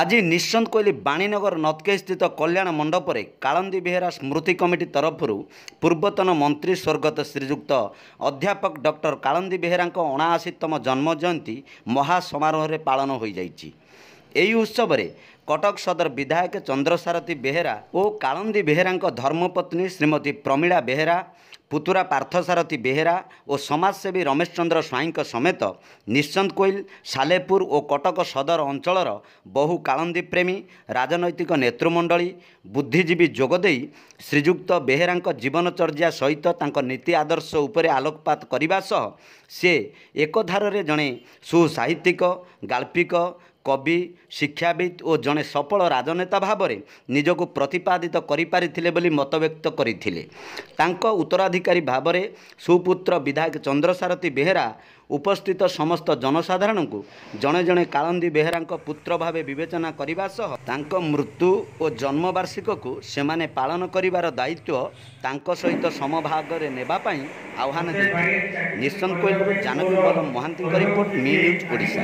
ଆଜି ନିଶନ୍ତ କୋଇଲି ବାଣୀନଗର ନତକେସ୍ଥିତ କଲ୍ୟାଣ ମଣ୍ଡପରେ କାଳନ୍ଦୀ ବେହେରା ସ୍ମୃତି କମିଟି ତରଫରୁ ପୂର୍ବତନ ମନ୍ତ୍ରୀ ସ୍ୱର୍ଗତ ଶ୍ରୀଯୁକ୍ତ ଅଧ୍ୟାପକ ଡକ୍ଟର କାଳନ୍ଦୀ ବେହେରାଙ୍କ ଅଣାଅଶୀତମ ଜନ୍ମ ଜୟନ୍ତୀ ମହା ସମାରୋହରେ ପାଳନ ହୋଇଯାଇଛି। ଏହି ଉତ୍ସବରେ କଟକ ସଦର ବିଧାୟକ ଚନ୍ଦ୍ରସାରଥୀ ବେହେରା ଓ କାଳନ୍ଦୀ ବେହେରାଙ୍କ ଧର୍ମପତ୍ନୀ ଶ୍ରୀମତୀ ପ୍ରମିଳା ବେହେରା ପୁତୁରା ପାର୍ଥସାରଥୀ ବେହେରା ଓ ସମାଜସେବୀ ରମେଶ ଚନ୍ଦ୍ର ସ୍ୱାଇଁଙ୍କ ସମେତ ନିଶନ୍ତ କୋଇଲ ସାଲେପୁର ଓ କଟକ ସଦର ଅଞ୍ଚଳର ବହୁ କାଳନ୍ଦୀ ପ୍ରେମୀ ରାଜନୈତିକ ନେତୃମଣ୍ଡଳୀ ବୁଦ୍ଧିଜୀବୀ ଯୋଗଦେଇ ଶ୍ରୀଯୁକ୍ତ ବେହେରାଙ୍କ ଜୀବନଚର୍ଯ୍ୟା ସହିତ ତାଙ୍କ ନୀତି ଆଦର୍ଶ ଉପରେ ଆଲୋକପାତ କରିବା ସହ ସେ ଏକଧାରରେ ଜଣେ ସୁସାହିତ୍ୟିକ ଗାଳ୍ପିକ କବି ଶିକ୍ଷାବିତ୍ ଓ ଜଣେ ସଫଳ ରାଜନେତା ଭାବରେ ନିଜକୁ ପ୍ରତିପାଦିତ କରିପାରିଥିଲେ ବୋଲି ମତବ୍ୟକ୍ତ କରିଥିଲେ। ତାଙ୍କ ଉତ୍ତରାଧିକାରୀ ଭାବରେ ସୁପୁତ୍ର ବିଧାୟକ ଚନ୍ଦ୍ରସାରଥୀ ବେହେରା ଉପସ୍ଥିତ ସମସ୍ତ ଜନସାଧାରଣଙ୍କୁ ଜଣେ ଜଣେ କାଳନ୍ଦୀ ବେହେରାଙ୍କ ପୁତ୍ର ଭାବେ ବିବେଚନା କରିବା ସହ ତାଙ୍କ ମୃତ୍ୟୁ ଓ ଜନ୍ମବାର୍ଷିକକୁ ସେମାନେ ପାଳନ କରିବାର ଦାୟିତ୍ୱ ତାଙ୍କ ସହିତ ସମଭାଗରେ ନେବା ପାଇଁ ଆହ୍ୱାନ ଦେଇଥିଲେ। ନିଶନ୍ତ କୋଇଲରୁ ଜାନକୀ ବଲ୍ଲଭ ମହାନ୍ତିଙ୍କ ରିପୋର୍ଟ ମି ନ୍ୟୁଜ୍ ଓଡ଼ିଶା।